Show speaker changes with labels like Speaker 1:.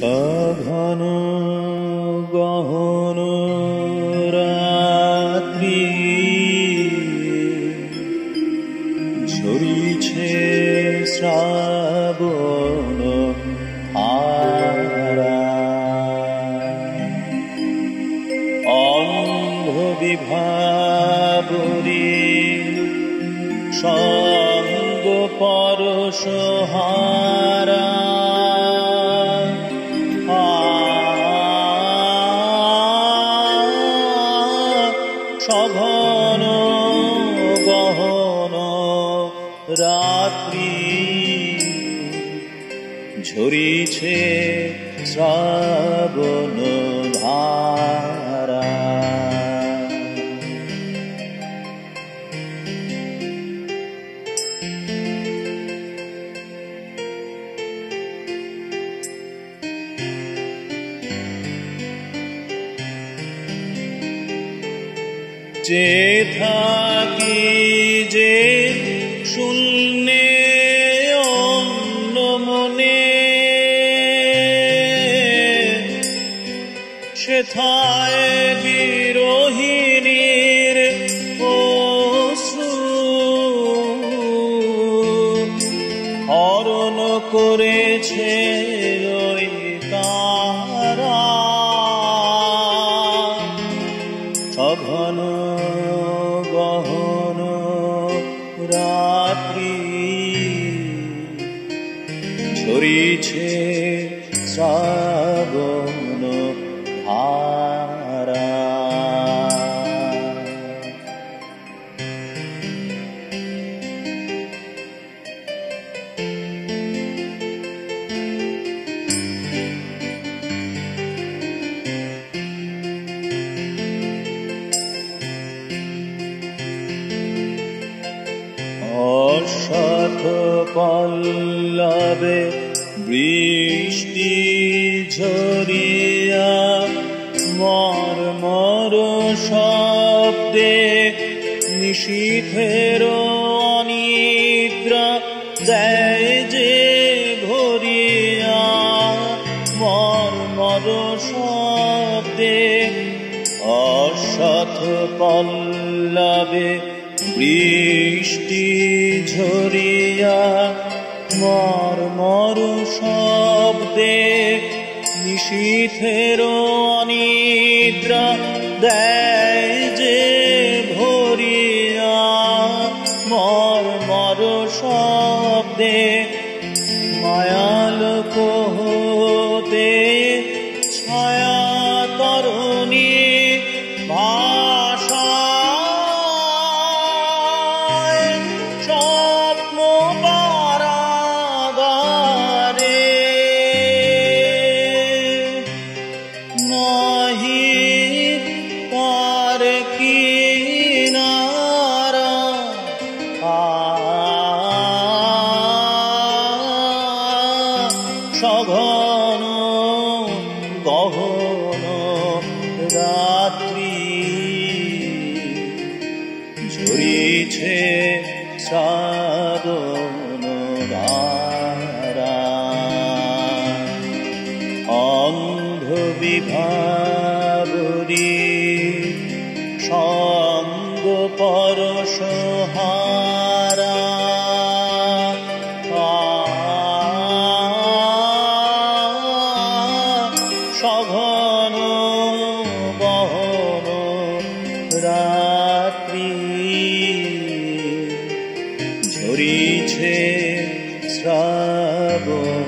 Speaker 1: সঘন গহন রাত্রি। ঝরিছে শ্রাবণ অন্ধ বিভাবরী সঙ্গ পরশহারা রাত্রি ঝরিছে শ্রাবণ ধারা। যে থাকি যে শূন্যে অন্য মনে। সেথায় বিরোহিণীর হরণ করেছে তারা। সঘন গহন রাত্রি ঝরিছে শ্রাবণ ধারা অশত পল্লবে বৃষ্টি ঝরিয়া মর মর শব্দে নিশীথের অনিদ্রা দেয় যে ভরিয়া মর মর শব্দে অশত পল্লবে বৃষ্টি ঝরিয়া মর মর শব্দে নিশীথের অনিদ্রা দেয় যে ভরিয়া। মর মর শব্দে মায়াল কোহতে ঝরিছে সাধন ধারা। অন্ধ বিভাবরী সঙ্গ পরশহারা সঘন বহন রাত্রি ঝরিছে শ্রাবণ